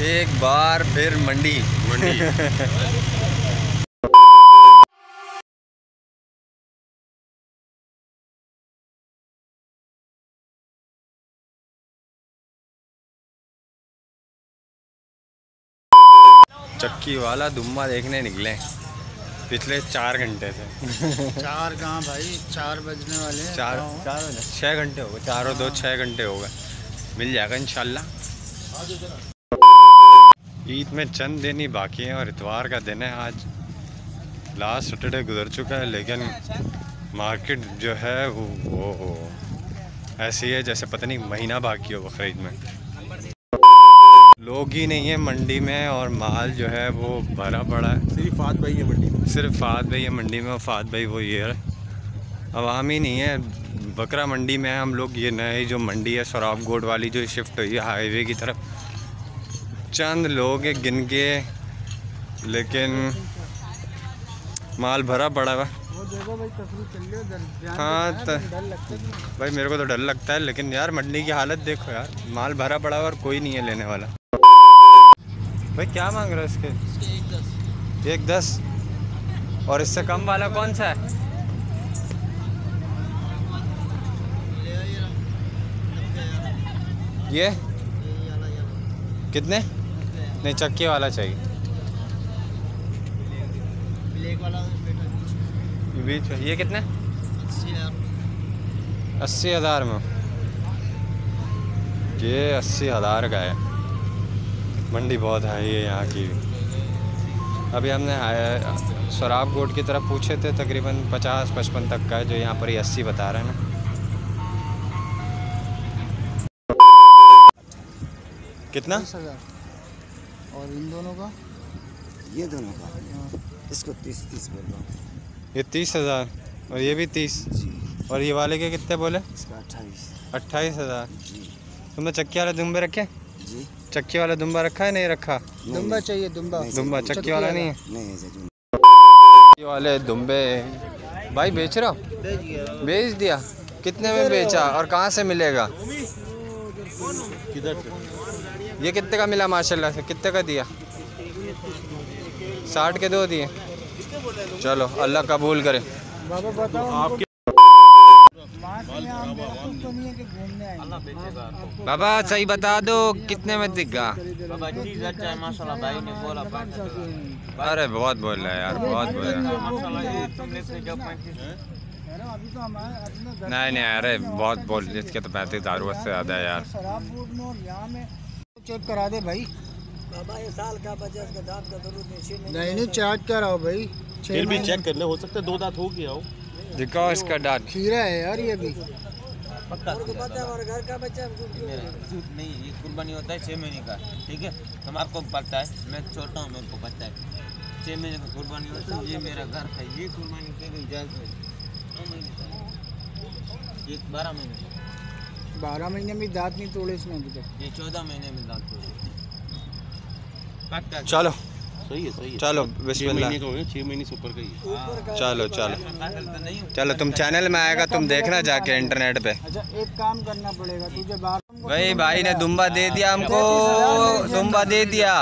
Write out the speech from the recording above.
एक बार फिर मंडी। मंडी। चक्की वाला दुम्मा देखने निकले। पिछले चार घंटे से। चार कहाँ भाई? चार बजने वाले चार चार छः घंटे हो गए। चार और दो छः घंटे हो गए। मिल जाएगा इंशाल्लाह। ईद में चंद दिन ही बाकी हैं और इतवार का दिन है। आज लास्ट सैटरडे गुजर चुका है लेकिन मार्केट जो है वो वो वो ऐसी है जैसे पता नहीं महीना बाकी हो खरीद में। लोग ही नहीं है मंडी में और माल जो है वो भरा पड़ा है। सिर्फ़ फात भाई है मंडी में। सिर्फ़ फात भाई है मंडी में और फात भाई वो ये है। आवाम ही नहीं है। बकरा मंडी में है हम लोग ये नई जो मंडी है शराब गोड वाली जो शिफ्ट हुई है हाईवे की तरफ़ चंद लोग हैं गिन के लेकिन माल भरा पड़ा हुआ। है त- भाई मेरे को तो डर लगता है लेकिन यार मंडी की हालत देखो यार माल भरा पड़ा हुआ और कोई नहीं है लेने वाला। भाई क्या मांग रहे हो इसके? एक दस। और इससे कम वाला कौन सा है? ये? कितने? नहीं चक्के वाला चाहिए। ब्लैक वाला बीच ये कितने? अस्सी हज़ार। में। ये अस्सी हज़ार का है। मंडी बहुत हाई है ये यहाँ की। अभी हमने शराब गोट की तरफ़ पूछे थे तकरीबन पचास पचपन तक का है जो यहाँ पर ये अस्सी बता रहे हैं ना। कितना? और इन दोनों का? ये दोनों का। इसको तीस तीस बोल रहा हूँ। ये तीस हज़ार और ये भी तीस? और ये वाले के कितने बोले? इसका अट्ठाईस। अट्ठाईस हज़ार। तुमने चक्की वाले दुम्बे रखे? जी। चक्की वाला दुम्बा रखा है नहीं रखा? दुम्बा चाहिए दुम्बा। दुम्बा चक्की वाला नहीं है? नहीं वाले दुम्बे। भाई बेच रहा हो? बेच दिया। कितने में बेचा और कहाँ से मिलेगा? किधर से? ये कितने का मिला माशाल्लाह से? कितने का दिया? साठ के दो दिए। चलो अल्लाह कबूल करे। बाबा बताओ आपके तो बाबा सही बता दो कितने में दिखा? अच्छा है माशाल्लाह भाई ने बोला अरे बहुत बोल रहा है यार बहुत बोल रहा है। तो नहीं नहीं अरे बहुत बोल इसके तो पैंतीस दारू से ज़्यादा है यार। और चेक करा दे भाई। बाबा ये साल का बचा इसका दांत का ज़रूरत नहीं छः नहीं नहीं चेक कराओ भाई। फिर भी महीने- चेक कर ले हो सकता है दो दांत हो गया हो। दिखाओ इसका डाट खीरा है यार ये भी। पक्का बच्चा हमारे घर का बच्चा नहीं ये कुर्बानी होता है छः महीने का ठीक है? तुम्हारे को पता है मैं छोटा हूँ मेरे को पता है। छः महीने का कुर्बानी होता है ये मेरा घर था ये कुर्बानी के लिए इजाज़त है। का। ये बारह महीने का। बारह महीने में दांत नहीं तोड़े इसने अभी तक। ये चौदह महीने में दांत तोड़े। चलो। सही है सही है। चलो बिस्मिल्लाह। महीने का हो गया छः महीने से ऊपर का ही चलो चलो। तो हूँ चलो तुम चैनल में आएगा तुम देखना जाके इंटरनेट पे। अच्छा एक काम करना पड़ेगा तुझे भाई भाई ने दुम्बा दे दिया हमको। दुम्बा दे दिया।